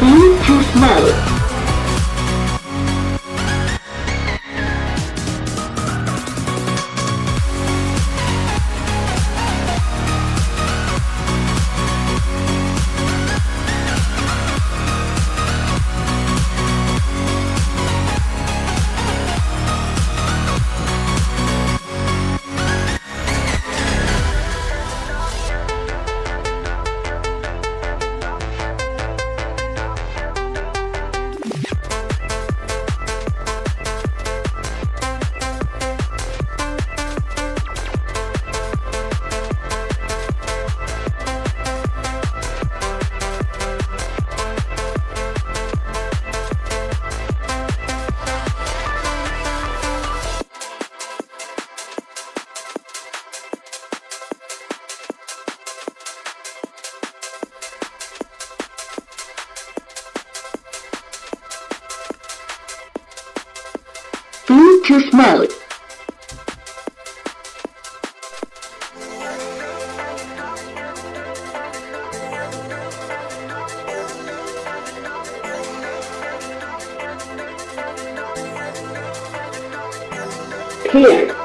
Bluetooth mode. Bluetooth mode. Clear.